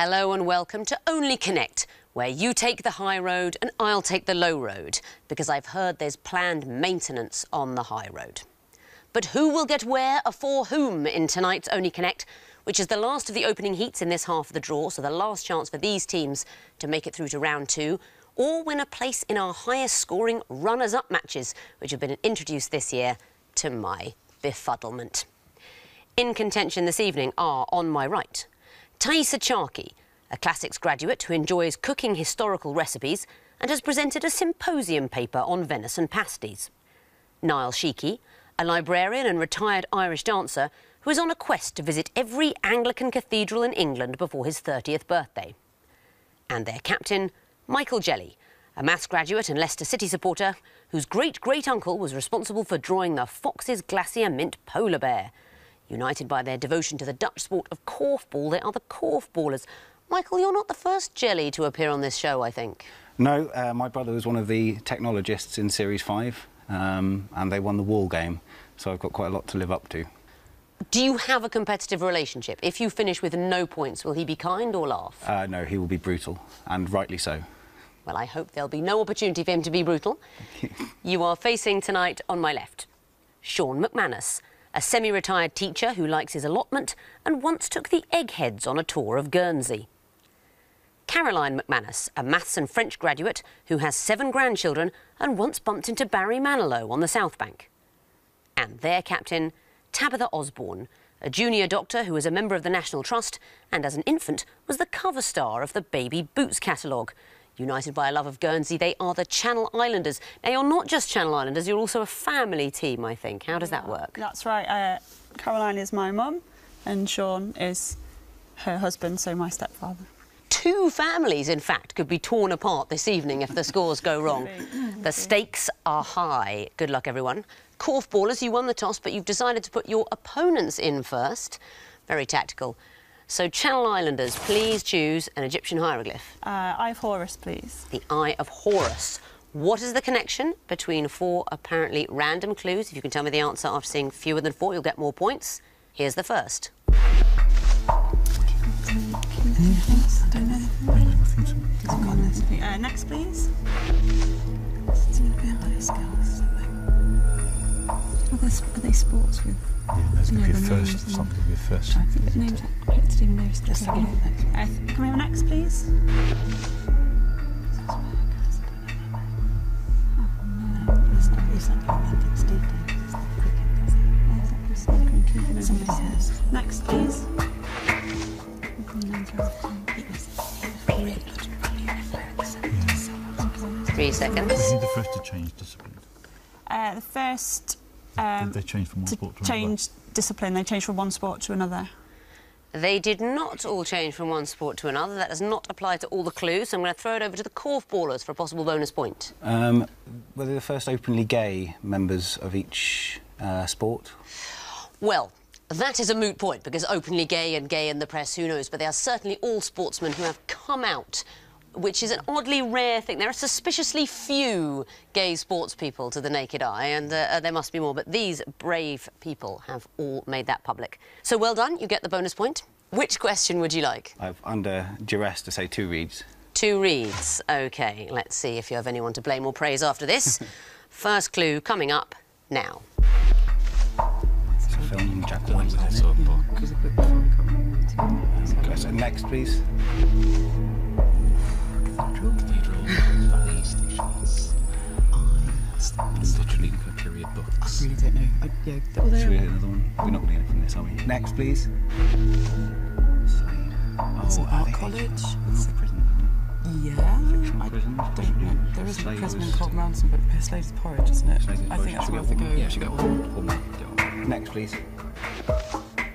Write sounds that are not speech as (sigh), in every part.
Hello and welcome to Only Connect, where you take the high road and I'll take the low road, because I've heard there's planned maintenance on the high road. But who will get where or for whom in tonight's Only Connect, which is the last of the opening heats in this half of the draw, so the last chance for these teams to make it through to round two, or win a place in our highest scoring runners-up matches, which have been introduced this year to my befuddlement. In contention this evening are, on my right, Thaisa Charkey, a classics graduate who enjoys cooking historical recipes and has presented a symposium paper on venison pasties. Niall Sheikey, a librarian and retired Irish dancer who is on a quest to visit every Anglican cathedral in England before his 30th birthday. And their captain, Michael Jelly, a maths graduate and Leicester City supporter whose great-great-uncle was responsible for drawing the Fox's Glacier Mint polar bear. United by their devotion to the Dutch sport of korfball, they are the korfballers. Michael, you're not the first jelly to appear on this show, I think. No, uh, my brother was one of the technologists in Series 5, um, and they won the wall game, so I've got quite a lot to live up to. Do you have a competitive relationship? If you finish with no points, will he be kind or laugh? Uh, no, he will be brutal, and rightly so. Well, I hope there'll be no opportunity for him to be brutal. you are facing tonight on my left Sean McManus, a semi-retired teacher who likes his allotment and once took the Eggheads on a tour of Guernsey. Caroline McManus, a maths and French graduate who has seven grandchildren and once bumped into Barry Manilow on the South Bank. And their captain, Tabitha Osborne, a junior doctor who was a member of the National Trust and as an infant was the cover star of the Baby Boots catalogue. United by a love of Guernsey, they are the Channel Islanders. Now, you're not just Channel Islanders, you're also a family team, I think. How does that work? That's right. Uh, Caroline is my mum and Sean is her husband, so my stepfather. Two families, in fact, could be torn apart this evening if the scores go wrong. The stakes are high. Good luck, everyone. Korfballers, you won the toss, but you've decided to put your opponents in first. Very tactical. So, Channel Islanders, please choose an Egyptian hieroglyph. Uh, Eye of Horus, please. The Eye of Horus. What is the connection between four apparently random clues? If you can tell me the answer after seeing fewer than four, you'll get more points. Here's the first. Uh, next, please. Are they, are they sports with? Yeah, there's going to be a first. names and- Something to be a first. I think the names are collected in those. Just a minute. Uh, can we have next, please? Next, please. Three seconds. Who the first to change discipline? Uh, the first um, Did they change from one to sport to another? change discipline, they changed from one sport to another. They did not all change from one sport to another. That does not apply to all the clues. So I'm going to throw it over to the korfballers for a possible bonus point. Um, were they the first openly gay members of each uh, sport? Well, that is a moot point because openly gay and gay in the press, who knows? But they are certainly all sportsmen who have come out, which is an oddly rare thing. There are suspiciously few gay sports people to the naked eye, and uh, uh, there must be more. But these brave people have all made that public. So well done, you get the bonus point. Which question would you like? I've under duress to say two reads. Two reads. OK, let's see if you have anyone to blame or praise after this. (laughs) First clue coming up now. It's a film Jack White. It's a book. Because a book before I can't remember. Okay, so. Literally for period I really don't know. I, yeah, that, Should we hit another one? We're not going to get it from this, are we? Next, please. Oh, It's an art they- college. Oh, prison. yeah. Fictional I prisons, don't know. There is a prison in Cold Mountain, but Pear Slade's porridge, isn't it? Slade's I think that's Should we worth a get go. one? Yeah, should get one. Or maybe get one. Next, please.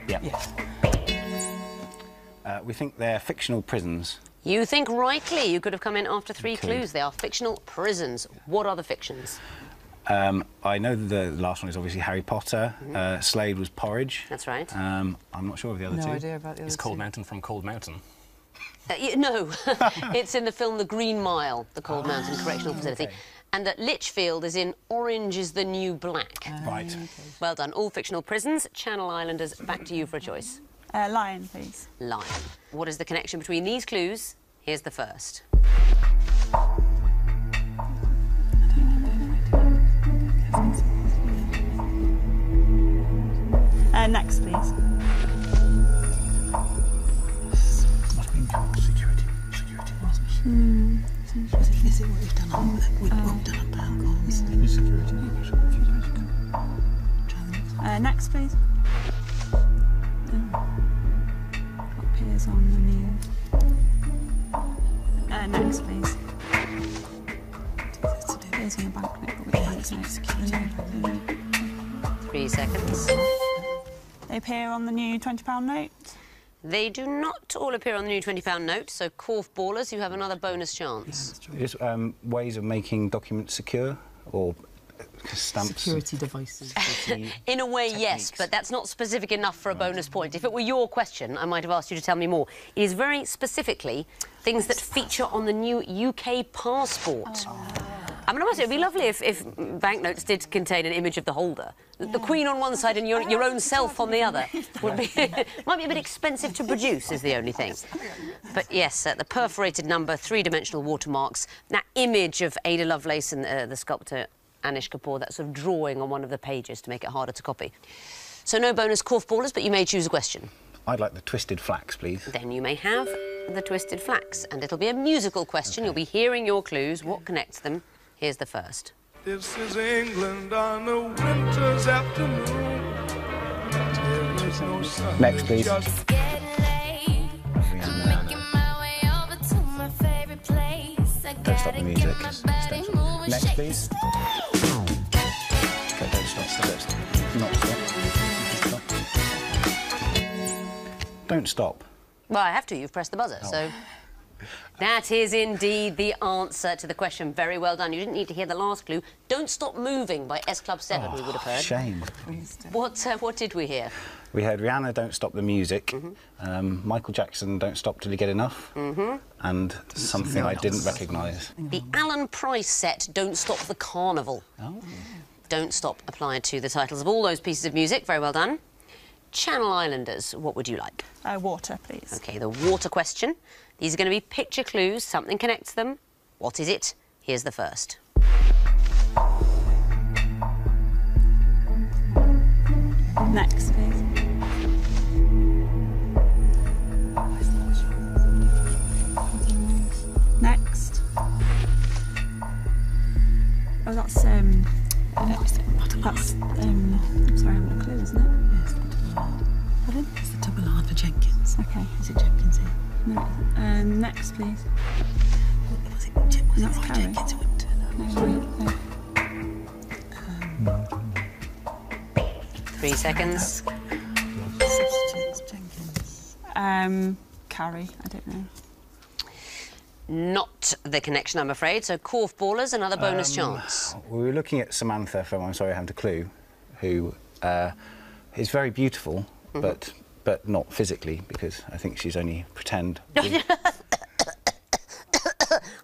Yeah. Yes. Uh, we think they're fictional prisons. You think rightly. You could have come in after three Could. clues. They are fictional prisons. What are the fictions? Um, I know the last one is obviously Harry Potter. Uh, Slade was porridge. That's right. Um, I'm not sure of the other No two. idea about the other Is Cold two. Mountain from Cold Mountain? (laughs) Uh, y- no, (laughs) it's in the film The Green Mile, the Cold Mountain Correctional Facility. And that Litchfield is in Orange is the New Black. Right. Well done. All fictional prisons. Channel Islanders, back to you for a choice. Uh, lion, please. Lion. What is the connection between these clues? Here's the first. Uh, next, please. Must security. Security. Is it what we've done on, we, what we've done on balcons? It's security. A few. Uh, next, please. What appears on the new? Uh, next, please. Appears on the banknote, but which banknote? The new- Three seconds. They appear on the new £20 note. They do not all appear on the new £20 note, so Korfballers, you have another bonus chance. Is um, ways of making documents secure or stamps? Security devices. (laughs) In a way, yes, but that's not specific enough for a bonus point. If it were your question, I might have asked you to tell me more. It is very specifically things that feature on the new UK passport. I mean, I must say, it'd be lovely if, if banknotes did contain an image of the holder. The- The Queen on one side and your, your own (laughs) self on the other. Would be, (laughs) might be a bit expensive to produce, is the only thing. But yes, uh, the perforated number, three-dimensional watermarks, that image of Ada Lovelace and uh, the sculptor Anish Kapoor, that sort of drawing on one of the pages to make it harder to copy. So no bonus Korfballers, but you may choose a question. I'd like the twisted flax, please. Then you may have the twisted flax, and it'll be a musical question. You'll be hearing your clues. What connects them? Here's the first. This is England on a winter's afternoon. There is no sun. Next, please. Just getting late. I'm making my way over to my favorite place. I Don't stop the music. get my body moving. Next, please. Don't stop. Well, I have to. You've pressed the buzzer, so. That is indeed the answer to the question. Very well done. You didn't need to hear the last clue. Don't Stop Moving by S Club 7, we would have heard. Shame. What, uh, what did we hear? We heard Rihanna, Don't Stop the Music. Mm-hmm. Um, Michael Jackson, Don't Stop Till You Get Enough. Mm-hmm. And something I didn't recognise. The Alan Price set, Don't Stop the Carnival. Oh. Don't Stop applied to the titles of all those pieces of music. Very well done. Channel Islanders, what would you like? Uh, water, please. OK, the water question. These are going to be picture clues. Something connects them. What is it? Here's the first. Next, please. Next. Oh, that's um. that's um. Sorry, I'm not a clue, isn't it? Pardon? It's the double R for Jenkins. Okay. Is it Jenkins here? No. Um, next, please. Was it, was it That's Roy Carrie. Jenkins who went to No, wait, no. Three seconds. Substitutes Jenkins. Um, Carrie. I don't know. Not the connection, I'm afraid. So, Korfballers, another bonus Um, chance. We were looking at Samantha from I'm Sorry I Haven't a Clue, who uh, is very beautiful, Mm-hmm. but but not physically, because I think she's only pretend. (laughs)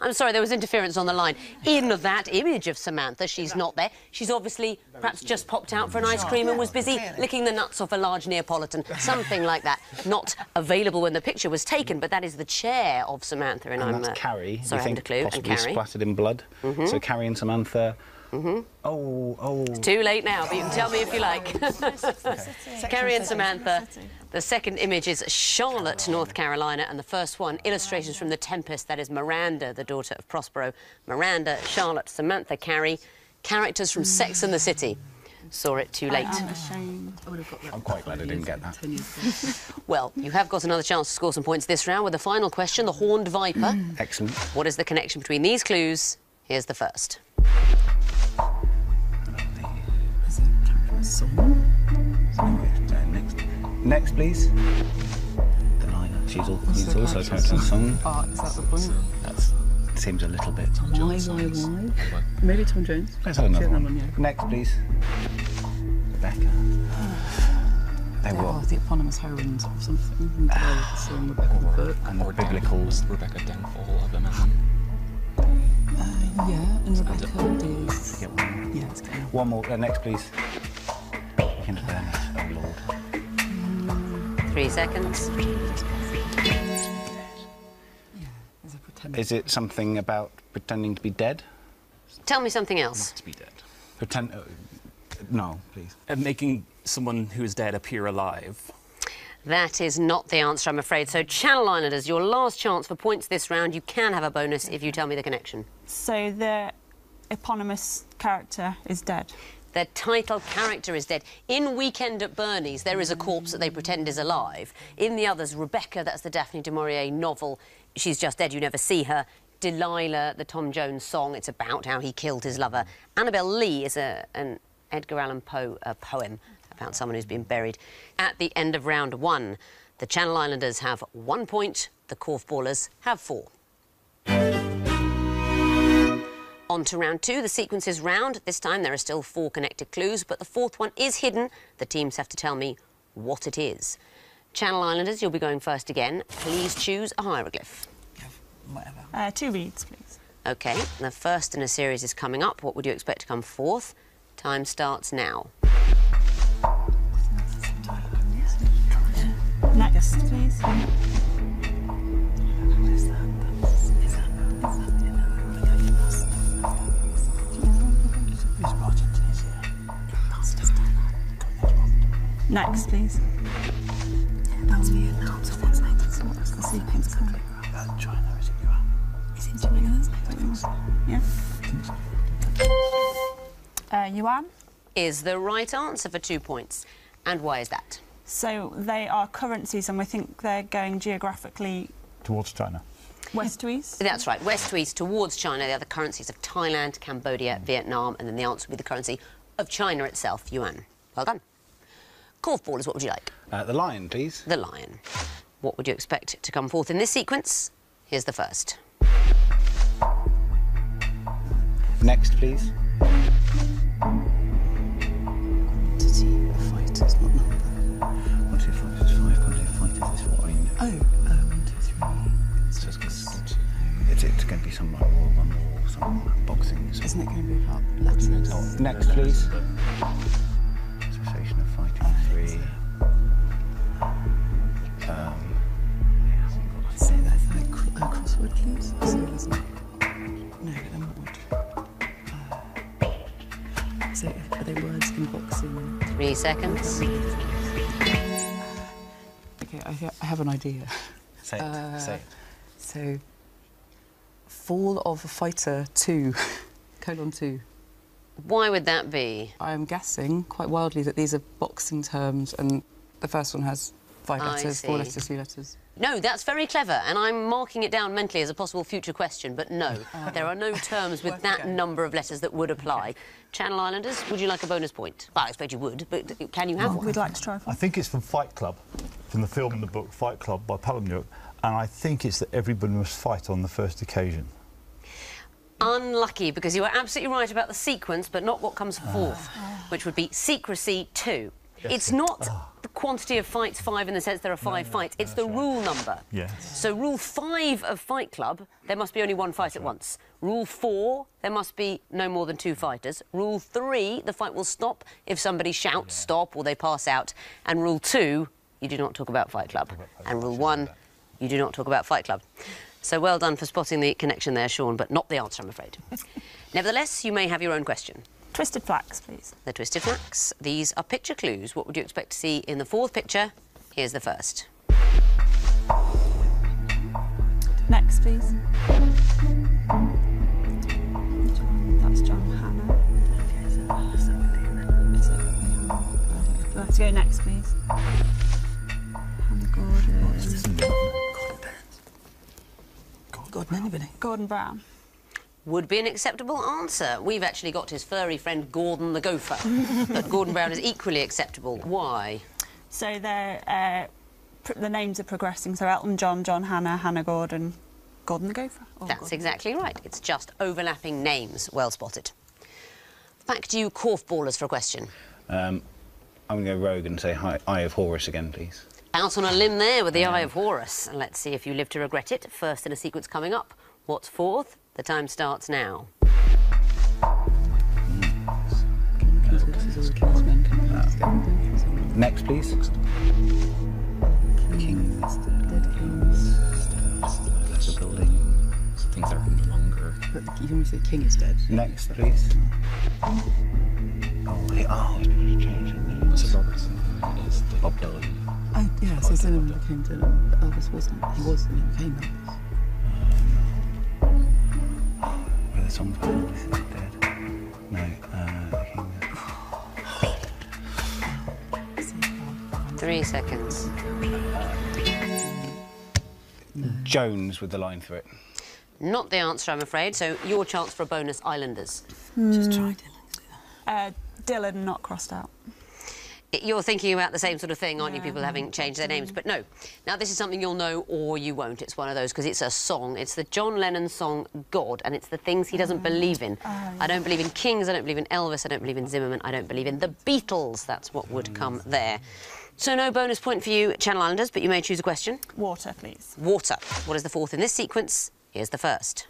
I'm sorry, there was interference on the line. In that image of Samantha, she's not there. She's obviously perhaps just popped out for an ice cream and was busy licking the nuts off a large Neapolitan, something like that. Not available when the picture was taken, but that is the chair of Samantha, and, and I'm that's uh, Carrie, Sorry, I we haven't think a clue. And possibly Carrie. Mm-hmm. splattered in blood. So Carrie and Samantha. Mm-hmm. Oh, oh. Too late now, but you can tell me if you like. (laughs) Carrie (laughs) and Samantha. The second image is Charlotte, North Carolina, and the first one, illustrations from The Tempest, that is Miranda, the daughter of Prospero. Miranda, Charlotte, Samantha, Carrie, characters from Sex and the City. Saw it too late. I'm ashamed. I would have got that. I'm quite glad I didn't get that. Ten years ago. Well, you have got another chance to score some points this round with the final question, the Horned Viper. Excellent. What is the connection between these clues? Here's the first. There's a character in a. Next, next, please. Delilah. She's, al- she's also a character in song. Oh, is that the point? That seems a little bit. Why, why, why? Maybe Tom Jones. Let's have another Shoot that one. yeah. Next, please. Rebecca. They Oh, were. the eponymous heroines of something. in the song Rebecca Burke. And the biblical. downfall, Rebecca Downfall of Eminem. Yeah, and Rebecca is. Get one more. Yeah, it's getting. One more. Uh, next, please. Begin to burn it. Oh, Lord. Three seconds. There's. Is it something about pretending to be dead? Tell me something else. to be dead. Pretend. Uh, no, please. And making someone who is dead appear alive. That is not the answer, I'm afraid. So, Channel Islanders, your last chance for points this round. You can have a bonus if you tell me the connection. So the eponymous character is dead. The title character is dead. In Weekend at Bernie's, there is a corpse that they pretend is alive. In the others, Rebecca, that's the Daphne du Maurier novel, she's just dead, you never see her. Delilah, the Tom Jones song, it's about how he killed his lover. Annabel Lee is a, an Edgar Allan Poe poem about someone who's been buried. At the end of round one, the Channel Islanders have one point, the Korfballers have four. On to round two, the sequence is round. This time there are still four connected clues, but the fourth one is hidden. The teams have to tell me what it is. Channel Islanders, you'll be going first again. Please choose a hieroglyph. Whatever. Uh, two reads, please. OK, the first in a series is coming up. What would you expect to come fourth? Time starts now. Next, please. Next, please. That was weird. No, so that's like that's what the sequence country. China, is it Yuan? Is it China? That's like Yeah. Uh, Yuan. Is the right answer for two points. And why is that? So they are currencies, and we think they're going geographically Towards China. west to east. That's right, west to east towards China. They are the currencies of Thailand, Cambodia, Vietnam, and then the answer would be the currency of China itself, yuan. Well done. Korfballers, what would you like? Uh, the lion, please. The lion. What would you expect to come forth in this sequence? Here's the first. Next, please. Quantity of fighters, not going to be some like World One or some boxing. Some Isn't it going to be about Latin? Next, please. Association of Fighting Three. Um, yeah, I haven't Say that's like cr- uh, crossword clues. So no. No, but then what? Uh, so are they words in boxing? Three seconds. Okay, I, ha- I have an idea. Say it. Uh, say it. So, Fall of a Fighter 2, (laughs) colon 2. Why would that be? I am guessing quite wildly that these are boxing terms and the first one has five I letters, four letters, three letters. No, that's very clever, and I'm marking it down mentally as a possible future question, but no, (laughs) ah. there are no terms with that go. number of letters that would apply. Channel Islanders, would you like a bonus point? Well, I expect you would, but can you have one? We'd like to try for. I think it's from Fight Club, from the film and the book Fight Club by Palahniuk, and I think it's that everybody must fight on the first occasion. Unlucky, because you are absolutely right about the sequence, but not what comes ah. fourth, which would be secrecy two. It's not ah. the quantity of fights five in the sense there are five fights, it's the rule number. Yeah. So, rule five of Fight Club, there must be only one fight at once. Rule four, there must be no more than two fighters. Rule three, the fight will stop if somebody shouts stop or they pass out. And rule two, you do not talk about Fight Club. And rule one, you do not talk about Fight Club. So well done for spotting the connection there, Sean, but not the answer, I'm afraid. (laughs) Nevertheless, you may have your own question. Twisted flax, please. The Twisted Flax. These are picture clues. What would you expect to see in the fourth picture? Here's the first. Next, please. That's John Hannah. Let's go next, please. Hannah Gordon. Gordon anybody? Gordon Brown. Would be an acceptable answer. We've actually got his furry friend Gordon the Gopher. (laughs) but Gordon Brown is equally acceptable. Why? So they're, uh, pr- the names are progressing. So Elton John, John Hannah, Hannah Gordon, Gordon the Gopher. That's Gordon- exactly right. It's just overlapping names. Well spotted. Back to you, Korfballers, for a question. Um, I'm going to go rogue and say hi, Eye of Horus again, please. Out on a limb there with the Eye of Horus. And let's see if you live to regret it. First in a sequence coming up. What's fourth? The time starts now. Next, please. King is dead. The building. Things are longer. You can say king is dead. Next, please. Oh, hey, oh. Oh, yeah, so Dylan became Dylan. but Elvis wasn't. He was and he became Elvis. Where the songs were Elvis is dead. No, uh, the king. Three seconds. Jones with the line through it. Not the answer, I'm afraid. So your chance for a bonus, Islanders. Just try Dylan. Uh, Dylan not crossed out. You're thinking about the same sort of thing, aren't you? People having changed their names, mm. but no. Now this is something you'll know or you won't. It's one of those because it's a song. It's the John Lennon song "God," and it's the things he doesn't mm. believe in. Oh, I don't believe in kings. I don't believe in Elvis. I don't believe in Zimmerman. I don't believe in the Beatles. That's what would mm. come there. So no bonus point for you, Channel Islanders, but you may choose a question. Water, please. Water. What is the fourth in this sequence? Here's the first.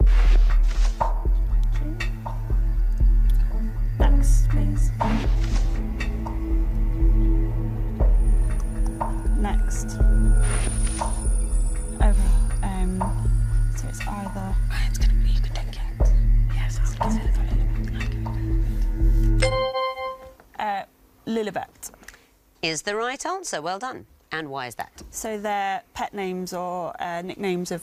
Lilibet. Is the right answer. Well done. And why is that? So they're pet names or uh, nicknames of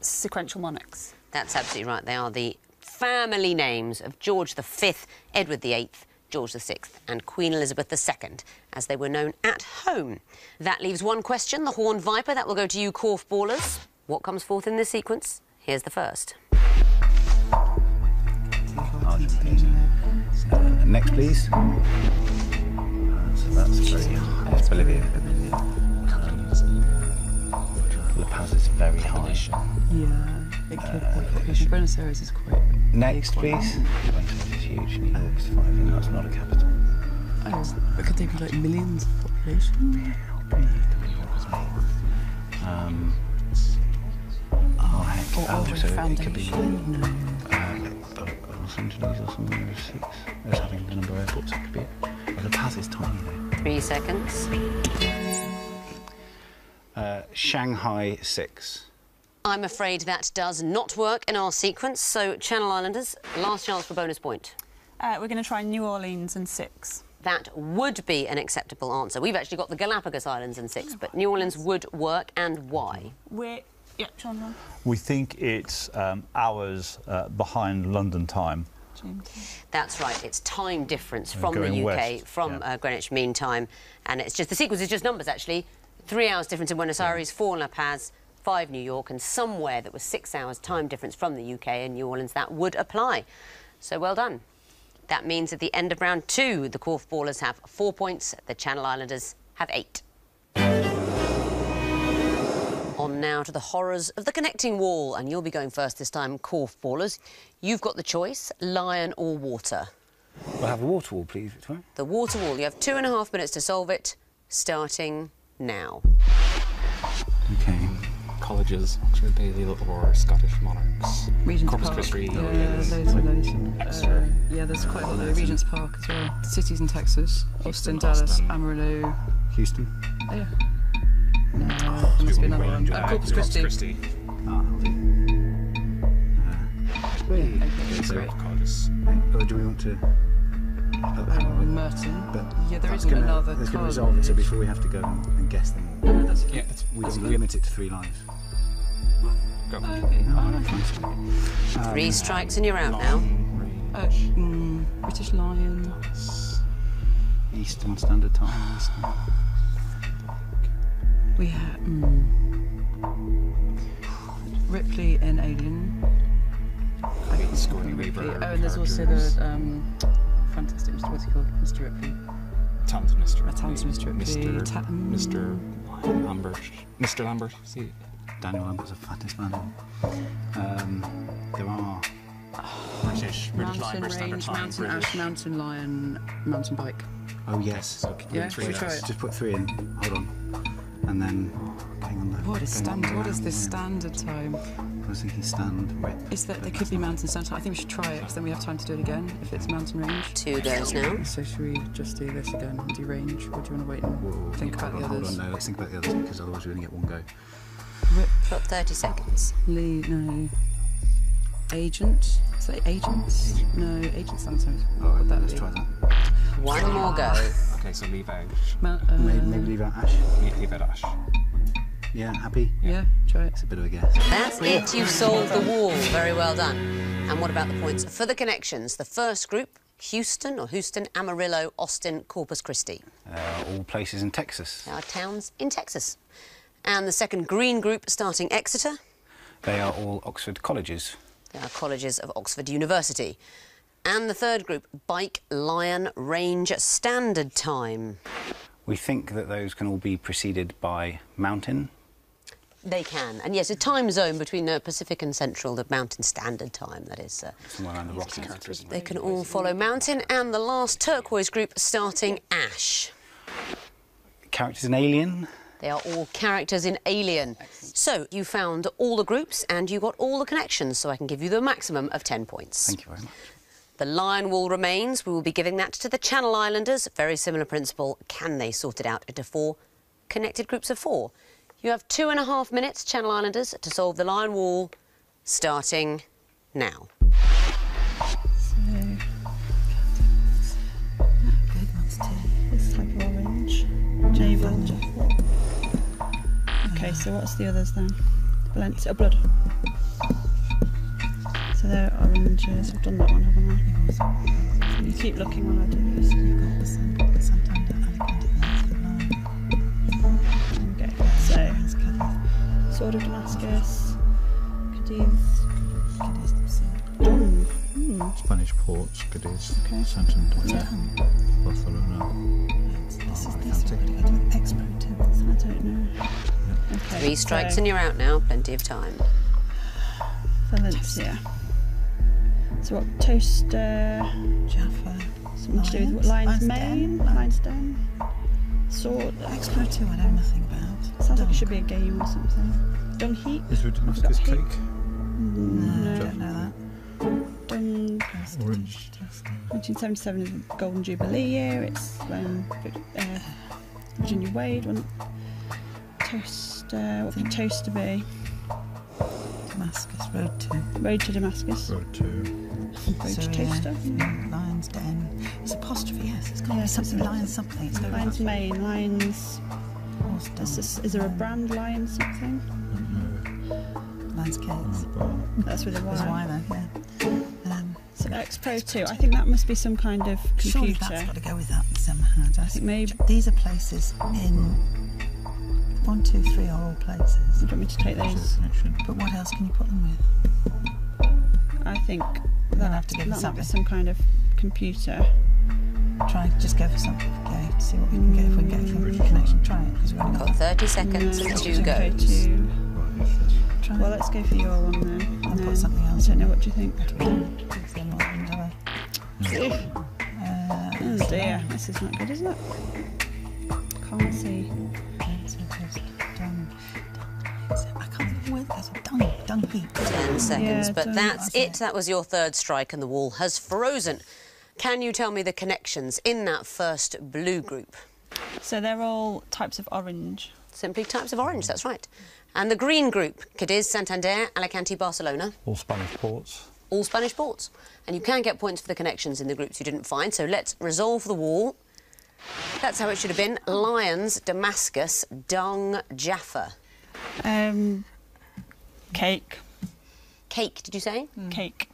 sequential monarchs. That's absolutely right. They are the family names of George V, Edward VIII, George VI, and Queen Elizabeth II, as they were known at home. That leaves one question, the Horn Viper. That will go to you, Korfballers. What comes forth in this sequence? Here's the first. Uh, next, please. Uh, that's very high. It's Bolivia. La Paz is very high. Yeah, it could be. Buenos Aires is quite. Next, please. Buenos Aires is huge. New York's five, and that's not a capital. Oh, but could they be like millions of population? Um, oh, heck. Or oh, so it could be? No. uh, Los Angeles or something. There's six. There's having the number of airports. It could be it. Well, La Paz is tiny, though. Three seconds. Uh, Shanghai six. I'm afraid that does not work in our sequence, so Channel Islanders, last chance for bonus point. Uh, we're going to try New Orleans and six. That would be an acceptable answer. We've actually got the Galapagos Islands in six, but New Orleans would work, and why? We're. Yeah, John. John. We think it's um, hours uh, behind London time. That's right. It's time difference from the UK, west, from yeah. uh, Greenwich Mean Time, and it's just the sequence is just numbers actually. Three hours difference in Buenos Aires, four in La Paz, five New York, and somewhere that was six hours time difference from the UK and New Orleans that would apply. So well done. That means at the end of round two, the Korfballers have four points, the Channel Islanders have eight. On now to the horrors of the connecting wall, and you'll be going first this time, Korfballers. You've got the choice, lion or water. We'll have a water wall, please, Victoria. The water wall. You have two and a half minutes to solve it, starting now. Okay. Colleges, Oxford Balliol or Scottish monarchs. Regent's Corpus Park. Christi. Yeah, yeah, loads there's- and loads. Uh, yeah, there's quite a lot there. Regent's Park as well. Cities in Texas. Austin, Dallas, Austin. Amarillo. Houston. Oh, yeah. No, there must be another one. Uh, Uh, Corpus Christi. Ah, Brilliant. Okay, These are great. colleges. Or do we want to? Um, Merton. But yeah, there that's isn't gonna, another That's going to resolve it. So before we have to go and, and guess them all, No, that's Yeah, it's, we it's can limit it to three lives. Go. Oh, okay. Oh, nice. Three strikes and you're out now. Uh, mm, British Lion. Eastern Standard Time. Eastern. We have mm, Ripley in Alien. I think Sigourney Ripley. Weaver Oh, and there's also the um, fantastic Mr. What's he called? Mr. Ripley. Talented Mr. A talented Mr. Ripley. Mr. Ta- Mr. Lambert. Mr. Lambert. See, Daniel Lambert's a fattest man. Um, there are. British, British Mountain British Standard Range, Time, Mountain British. Ash, Mountain Lion, Mountain Bike. Oh yes. So, Yeah, three should we try it? Just put three in. Hold on. And then. Hang on. What is going standard? What is around, this yeah. standard time? I was thinking stand. Right. Is that there could be mountain standard time? I think we should try it because then we have time to do it again if it's mountain range. Two goes now. So should we just do this again and do range, or do you want to wait and Whoa, think about hold the on, others? Hold on, no, let's think about the others because otherwise we only get one go. Rip, Got 30 seconds. Lee, no. Agent. Is that agents? No, agent sounds. All right, Would let's be? try that. One more go. Okay, so leave out. Ma- uh, Maybe, maybe leave out Ash. Leave, leave out Ash. Yeah, happy? Yeah, try it. It's a bit of a guess. That's it. You've solved the wall. Very well done. And what about the points for the connections? The first group, Houston or Houston, Amarillo, Austin, Corpus Christi. Uh, all places in Texas. They are towns in Texas. And the second green group, starting Exeter. They are all Oxford colleges. They are colleges of Oxford University. And the third group, Bike, Lion, Range, Standard Time. We think that those can all be preceded by mountain. They can. And yes, a time zone between the Pacific and Central, the Mountain Standard Time, that is. Uh, Somewhere around the Rockies. they can all follow Mountain. And the last turquoise group, starting Ash. Characters in Alien. They are all characters in Alien. So you found all the groups and you got all the connections, so I can give you the maximum of 10 points. Thank you very much. The Lion Wall remains. We will be giving that to the Channel Islanders. Very similar principle. Can they sort it out into four connected groups of four? You have two and a half minutes, Channel Islanders, to solve the Lion Wall, starting now. Okay, so what's the others then? Valencia, oh, blood. So they're oranges. I've done that one, haven't I? You keep looking while I do this. You've got the San- Santander, Alicante, Lanzarote, Okay, so Sword of Damascus, Cadiz, Cadiz, the sea. Dun. Hmm. Spanish ports, Cadiz, Okay. Santander, Yeah. Barcelona. This is this. We're going to go to X Pro. I don't know. Okay, Three strikes so and you're out now. Plenty of time. Valencia. So what? Toaster. Jaffa. Something to do with what? Lion's Mane? Den. Lion's Den? Sword. X Pro 2, I know nothing about. Sounds like it should be a game or something. Dung Heap? Is there a Damascus cake? No, I don't know that. Dung. Orange. 1977 is the Golden Jubilee year. It's when uh, Virginia Wade won. Toaster. What could Toaster be? Damascus, Road 2. Road to Damascus. Road to. Road to Syria, Toaster. yeah, Lion's Den. It's apostrophe, yes. It's got to be something. it's Lion something. It's got Lion's Mane. Lion's. Horse Is, this, is there a brand Lion something? Lion's Cakes. That's with a There's Y. Y there, yeah. Um, So X Pro 2. I think that must be some kind of computer. surely computer. that's got to go with that somehow. I think maybe- These are places in. One, two, three are all places. Do you want me to take those? But what else can you put them with? I think We're that, gonna have to give that it something. some kind of computer. Try just go for something. Okay, see what we can get if we can get a computer connection. Try it because we've only got Got 30 seconds No, and it's two X goes. 2. Well, let's go for your one then. I'll and put then- something else I don't in know. What do you think? Give them all another. Uh, Oh dear, this is not good, is it? Can't see. Dung, dung 10 seconds, Yeah, but that's that's it. it. That was your third strike, and the wall has frozen. Can you tell me the connections in that first blue group? So they're all types of orange. Simply types of orange, that's right. And the green group, Cadiz, Santander, Alicante, Barcelona, All Spanish ports. all Spanish ports. And you can get points for the connections in the groups you didn't find, so let's resolve the wall. That's how it should have been. Lions, Damascus, Dung, Jaffa. Um, cake. Cake, did you say? Mm. Cake.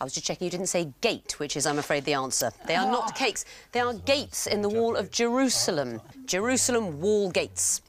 I was just checking you didn't say gate, which is, I'm afraid, the answer. They are not ah. cakes. They are gates in the wall of Jerusalem. Jerusalem wall gates.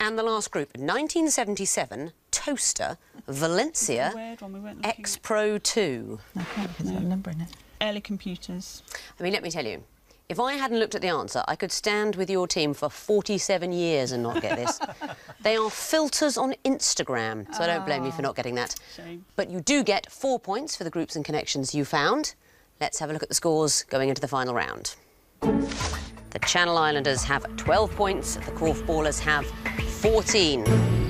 And the last group, 1977, Toaster, Valencia, Weird one. We X Pro 2. No, can't because there's number in it. early computers. I mean, let me tell you, if I hadn't looked at the answer, I could stand with your team for 47 years and not get this. (laughs) they are filters on Instagram, so I don't blame you for not getting that. Shame. But you do get four points for the groups and connections you found. Let's have a look at the scores going into the final round. The Channel Islanders have 12 points, the Korfballers have 14.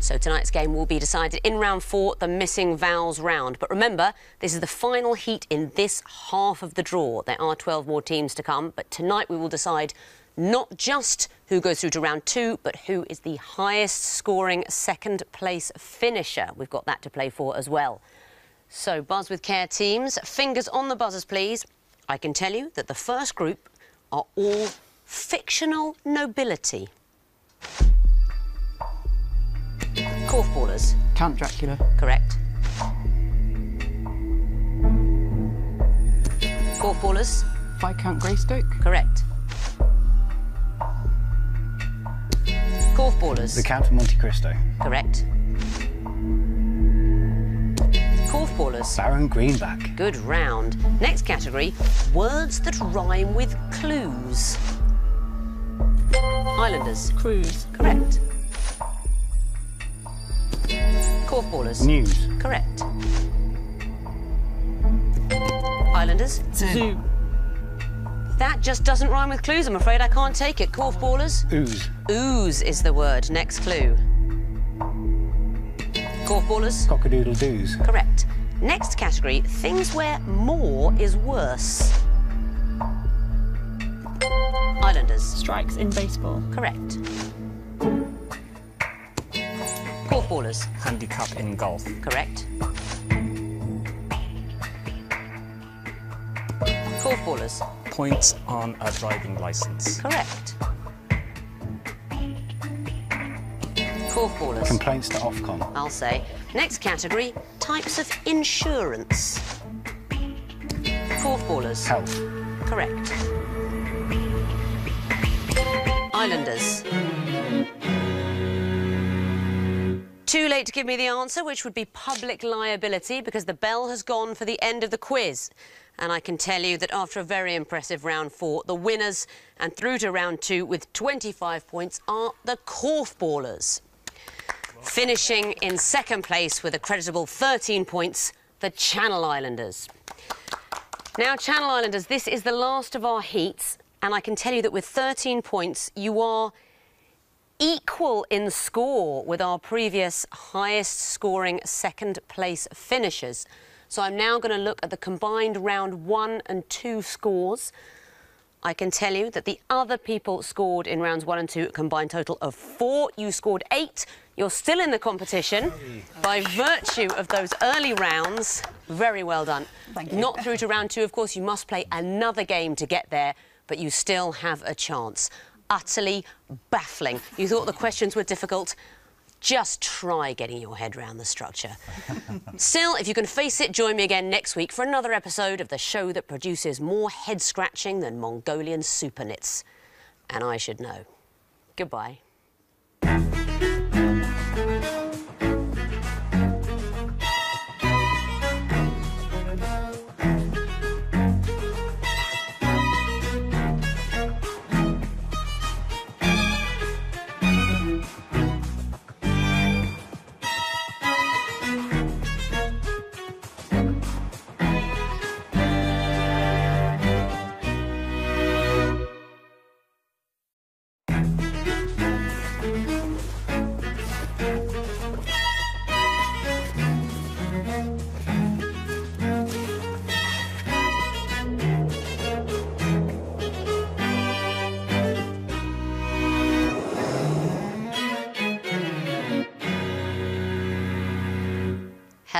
So tonight's game will be decided in round four, the missing vowels round. But remember, this is the final heat in this half of the draw. There are 12 more teams to come, but tonight we will decide not just who goes through to round two, but who is the highest scoring second place finisher. We've got that to play for as well. So, buzz with care teams, fingers on the buzzers, please. I can tell you that the first group are all fictional nobility. Korfballers, Count Dracula. correct. Korfballers, Viscount Greystoke. correct. Korfballers, The Count of Monte Cristo. correct. Korfballers, Baron Greenback. Good round. Next category words that rhyme with clues. Islanders. Cruise. Correct. Korfballers. News. Correct. Islanders. Zoo. That just doesn't rhyme with clues, I'm afraid. I can't take it. Korfballers. Ooze. Ooze is the word. Next clue. Korfballers. Cockadoodle doos. Correct. Next category, things where more is worse. Islanders. Strikes in baseball. Correct. Korfballers. Handicap in golf. Correct. Korfballers. Points on a driving license. Correct. Korfballers. Complaints to Ofcom. I'll say. Next category, types of insurance. Korfballers. Health. Correct. Islanders. Too late to give me the answer, which would be public liability, because the bell has gone for the end of the quiz. And I can tell you that after a very impressive round four, the winners and through to round two with 25 points are the Korfballers. Finishing in second place with a creditable 13 points, the Channel Islanders. Now, Channel Islanders, this is the last of our heats, and I can tell you that with 13 points, you are equal in score with our previous highest scoring second place finishers. So I'm now going to look at the combined round one and two scores. I can tell you that the other people scored in rounds one and two a combined total of four. You scored eight. You're still in the competition hmm. by virtue of those early rounds. Very well done. Thank you. Not through to round two, of course. You must play another game to get there, but you still have a chance. Utterly baffling. You thought the questions were difficult. Just try getting your head around the structure. (laughs) Still, if you can face it, join me again next week for another episode of the show that produces more head scratching than Mongolian super knits. And I should know. Goodbye.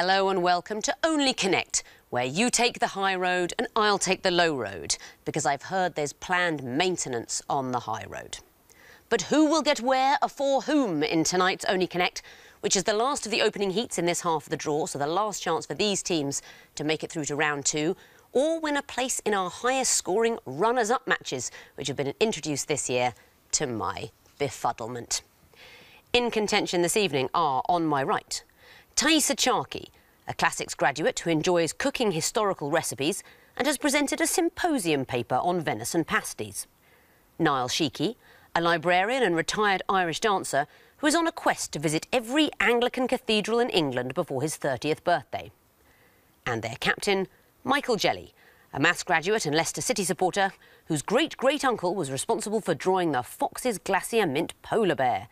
Hello and welcome to Only Connect, where you take the high road and I'll take the low road, because I've heard there's planned maintenance on the high road. But who will get where or for whom in tonight's Only Connect, which is the last of the opening heats in this half of the draw, so the last chance for these teams to make it through to round two, or win a place in our highest scoring runners-up matches, which have been introduced this year to my befuddlement. In contention this evening are, on my right, Thaisa Charkey, a classics graduate who enjoys cooking historical recipes and has presented a symposium paper on venison pasties. Niall Sheikey, a librarian and retired Irish dancer who is on a quest to visit every Anglican cathedral in England before his 30th birthday. And their captain, Michael Jelly, a maths graduate and Leicester City supporter whose great great uncle was responsible for drawing the Fox's Glacier Mint polar bear.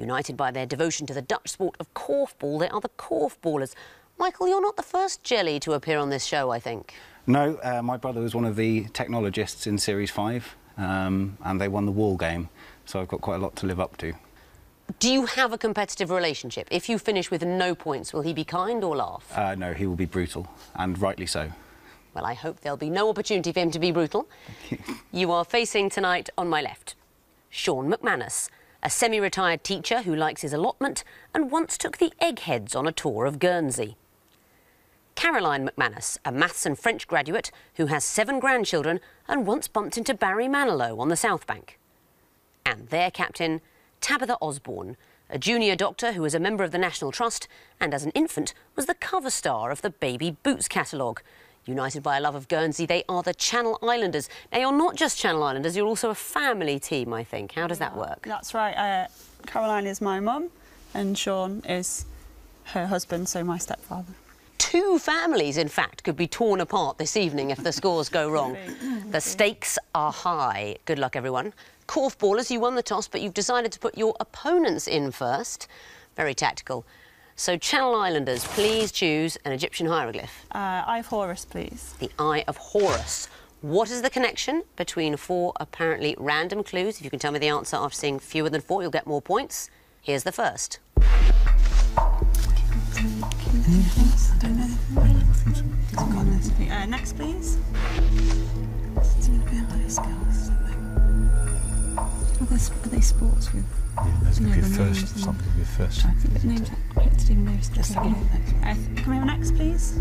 United by their devotion to the Dutch sport of korfball, they are the korfballers. Michael, you're not the first jelly to appear on this show, I think. No, uh, my brother was one of the technologists in Series 5, um, and they won the wall game, so I've got quite a lot to live up to. Do you have a competitive relationship? If you finish with no points, will he be kind or laugh? Uh, no, he will be brutal, and rightly so. Well, I hope there'll be no opportunity for him to be brutal. you are facing tonight on my left Sean McManus, a semi retired teacher who likes his allotment and once took the Eggheads on a tour of Guernsey. Caroline McManus, a maths and French graduate who has seven grandchildren and once bumped into Barry Manilow on the South Bank. And their captain, Tabitha Osborne, a junior doctor who is a member of the National Trust and as an infant was the cover star of the Baby Boots catalogue. United by a love of Guernsey, they are the Channel Islanders. Now, you're not just Channel Islanders, you're also a family team, I think. How does that work? That's right. Uh, Caroline is my mum, and Sean is her husband, so my stepfather. Two families, in fact, could be torn apart this evening if the scores go (laughs) wrong. The stakes are high. Good luck, everyone. Korfballers, you won the toss, but you've decided to put your opponents in first. Very tactical. So, Channel Islanders, please choose an Egyptian hieroglyph. Uh, I have Horus, please. The Eye of Horus. What is the connection between four apparently random clues? If you can tell me the answer after seeing fewer than four, you'll get more points. Here's the first. Uh, next, please. Are they, are they sports with? Yeah, there's going to be a first. names and- Something will be a first. But names I didn't even notice the second. Uh, can we have next, please?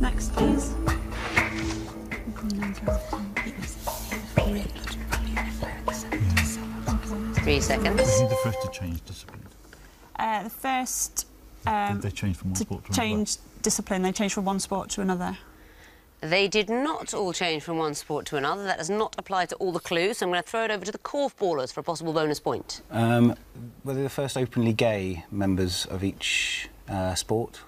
Next, please. Three seconds. he the first to change discipline? Uh, the first um, they change from one to sport to another? change discipline, they changed from one sport to another. They did not all change from one sport to another. That does not apply to all the clues. So I'm going to throw it over to the Korfballers for a possible bonus point. Um, were they the first openly gay members of each uh, sport?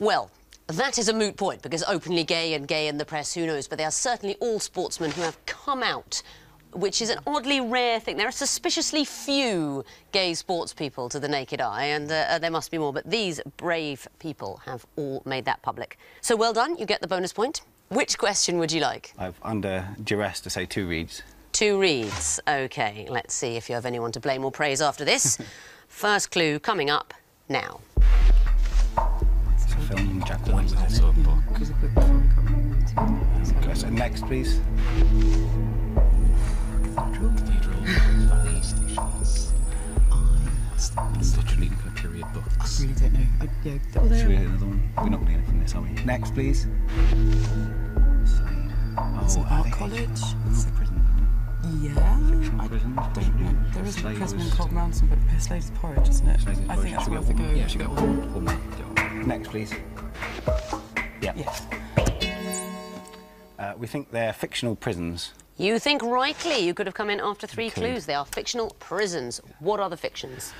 Well, that is a moot point because openly gay and gay in the press, who knows? But they are certainly all sportsmen who have come out, which is an oddly rare thing. There are suspiciously few gay sports people to the naked eye, and uh, uh, there must be more. But these brave people have all made that public. So well done, you get the bonus point. Which question would you like? I've under duress to say two reads. Two reads. OK, let's see if you have anyone to blame or praise after this. (laughs) First clue coming up now. It's a film Jack One also a book. Because a book before coming. Okay, so next, please. It's literally a period I books. really don't know. I, yeah, well, Should we hit another one? We're not going to get it from this, are we? Next, please. Oh, It's an art college. Not prisons, are yeah. Fictional I prisons? don't know. There is a prison in was- Cold Mountain, but Slade's porridge, isn't it? Slade's I think that's Should we worth a get go. Yeah, she got one. Yeah. Next, please. Yeah. Yes. Uh, we think they're fictional prisons. You think rightly. You could have come in after three could. clues. They are fictional prisons. What are the fictions?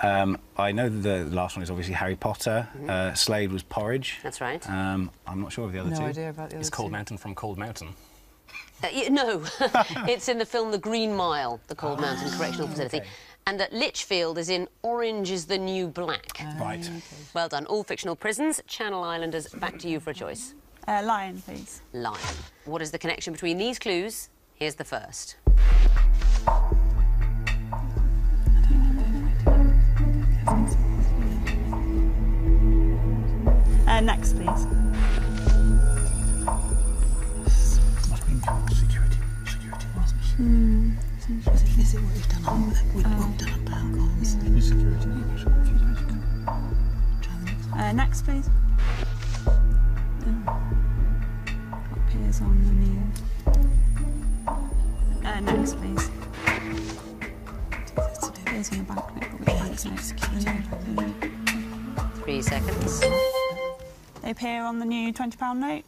Um, I know the last one is obviously Harry Potter. Uh, Slade was Porridge. That's right. Um, I'm not sure of the other No two. idea about the other It's Cold two. Mountain from Cold Mountain. Uh, y- no, (laughs) (laughs) it's in the film The Green Mile, the Cold Mountain Correctional Facility. And uh, Litchfield is in Orange is the New Black. Right. Well done. All fictional prisons. Channel Islanders, back to you for a choice. Uh, lion, please. Lion. What is the connection between these clues? Here's the first. Uh, next, please. Must be security. Security. Is it what we've done on, we've done on balcons? Must be security. A few days ago. Uh, next, please. Appears on the new. Uh, next, please. Appears in a banknote, but which banknote? Security. Three seconds. They appear on the new £20 note.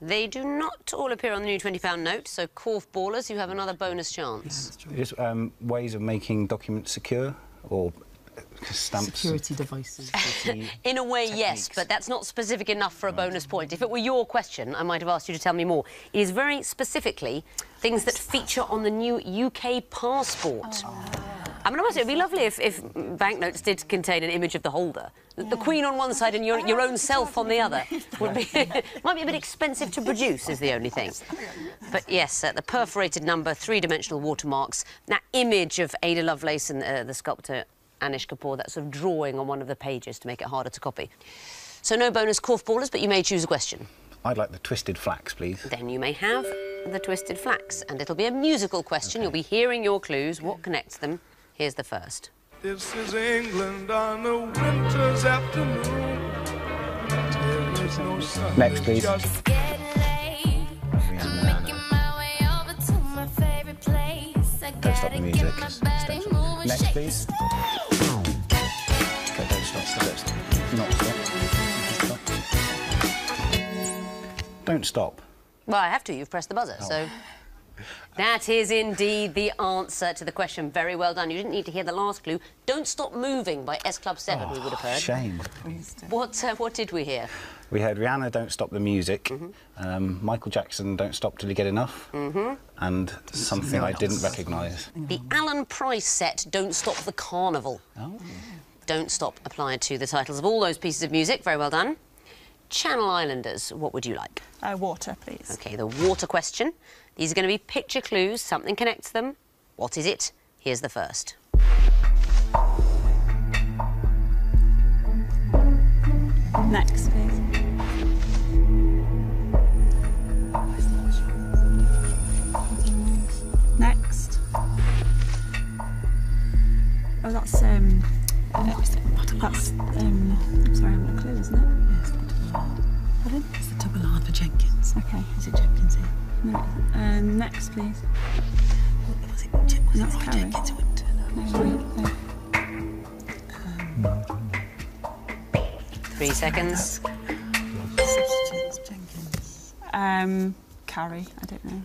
They do not all appear on the new £20 note, so Korfballers, you have another bonus chance. Just um, ways of making documents secure or stamps. Security devices. (laughs) In a way, yes, but that's not specific enough for a bonus point. If it were your question, I might have asked you to tell me more. It is very specifically things that feature on the new UK passport. I mean, I must say, it'd be lovely if, if banknotes did contain an image of the holder. The- The Queen on one side and your, your own self on the other. Would be, (laughs) might be a bit expensive to produce, is the only thing. But yes, uh, the perforated number, three-dimensional watermarks, that image of Ada Lovelace and uh, the sculptor Anish Kapoor, that sort of drawing on one of the pages to make it harder to copy. So no bonus Korfballers, but you may choose a question. I'd like the twisted flax, please. Then you may have the twisted flax, and it'll be a musical question. You'll be hearing your clues. What connects them? Here's the first. This is England on a winter's afternoon. No. Next, please. just Getting late. I'm making my way over to my favorite place. I stop gotta the music, get my it's body essential. moving, Next, please. Okay, don't stop, stop, stop. Not stop. Stop. Don't stop. Well, I have to. You've pressed the buzzer, oh. so. That is indeed the answer to the question. Very well done. You didn't need to hear the last clue. Don't Stop Moving by S Club 7, we would have heard. Shame. What, uh, what did we hear? We heard Rihanna, Don't Stop the Music. Um, Michael Jackson, Don't Stop Till You Get Enough. And something I didn't recognise. The Alan Price set, Don't Stop the Carnival. Don't Stop applied to the titles of all those pieces of music. Very well done. Channel Islanders, what would you like? Uh, water, please. OK, the water question. These are going to be picture clues. Something connects them. What is it? Here's the first. Next, please. Next. Oh, that's um. uh, that's um. Sorry, I'm not clue, isn't it? Yes, the double R. Pardon? It's the double R for Jenkins. Okay. Is it Jenkins here? No. Um, next, please. Was it, was it Roy Carrie. Jenkins who went to No, wait, no. Three seconds. Substitutes Jenkins? Um, Carrie. I don't know.